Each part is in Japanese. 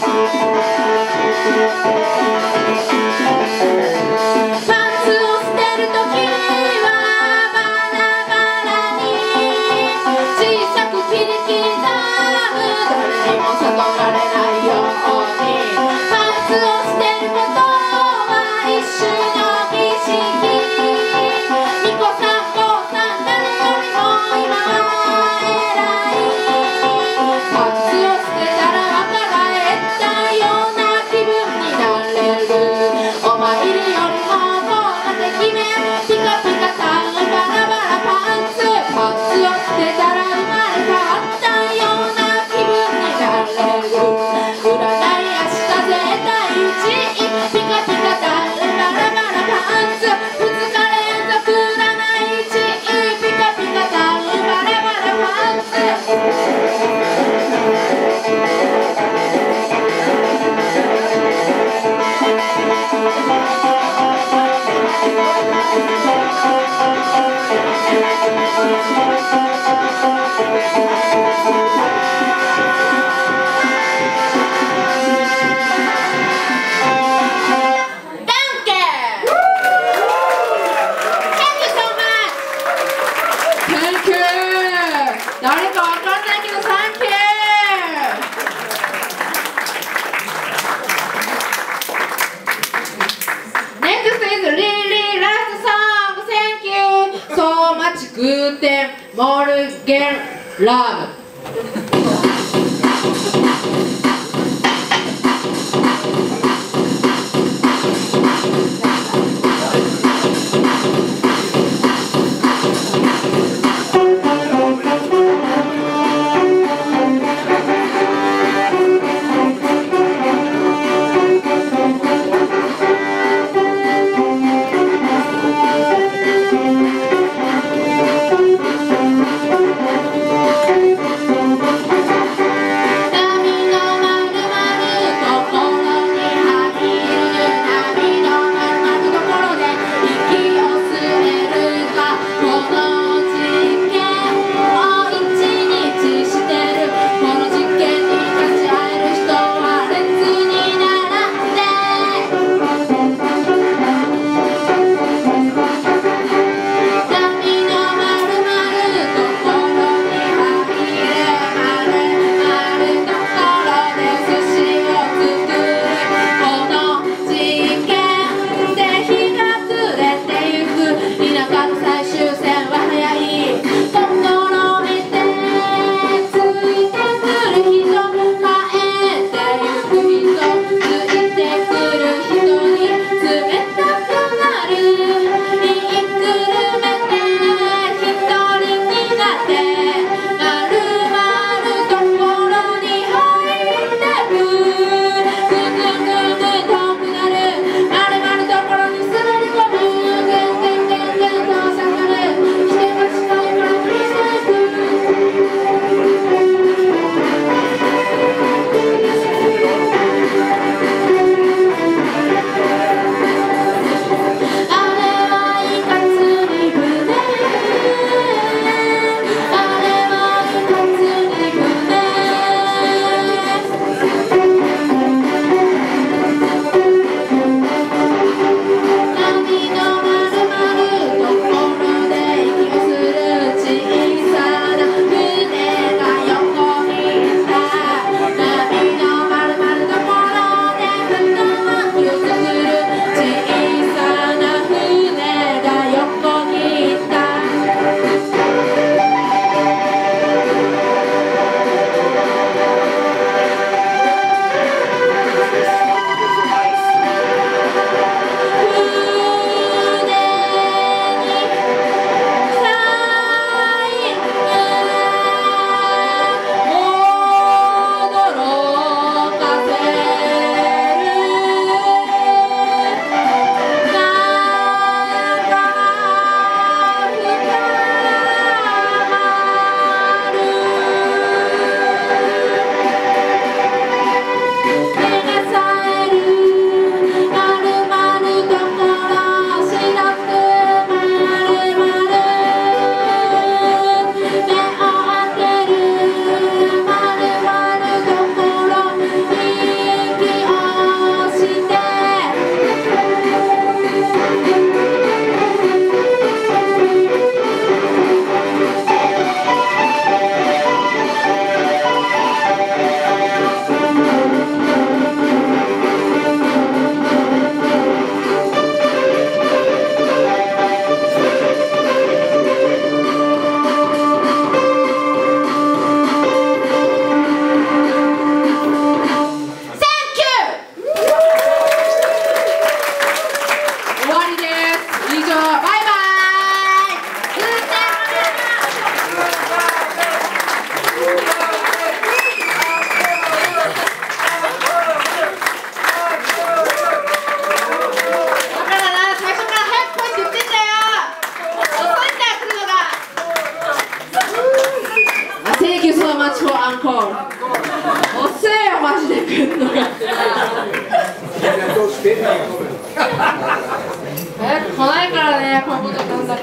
Thank you. Thank you. care, love.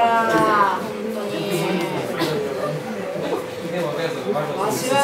ことな本当にわしは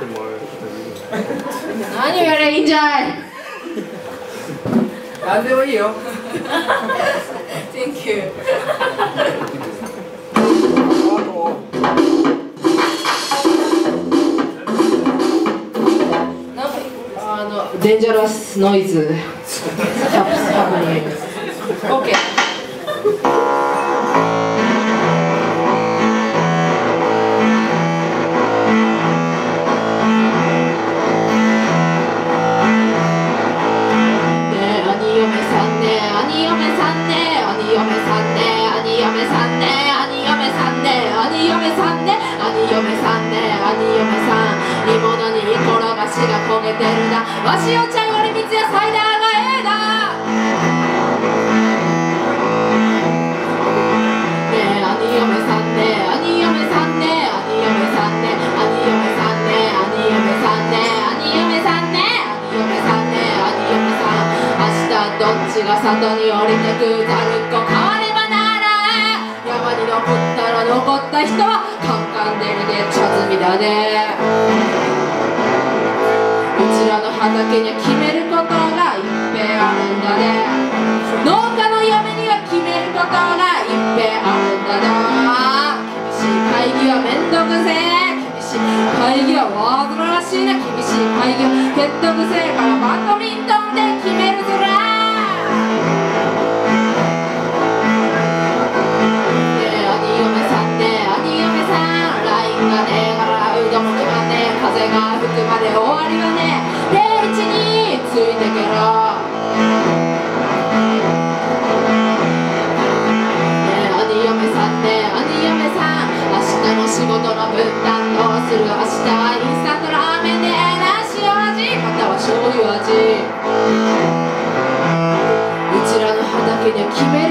な何をやりゃいいんじゃい。何でもいいよ。Thank you. デンジャラスノイズハプハプニング OK 兄嫁さんね兄嫁さんね兄嫁さんね兄嫁さんね兄嫁さんね兄嫁さんね兄嫁さん煮物に転がしが焦げてるな。わしお茶より蜜やサイダーだね。うちらの畑には決めることがいっぺんあるんだね。農家の嫁には決めることがいっぺんあるんだな。厳しい会議はめんどくせえ。厳しい会議は煩わしいな厳しい会議はめんどくせえからバドミントンで。bem.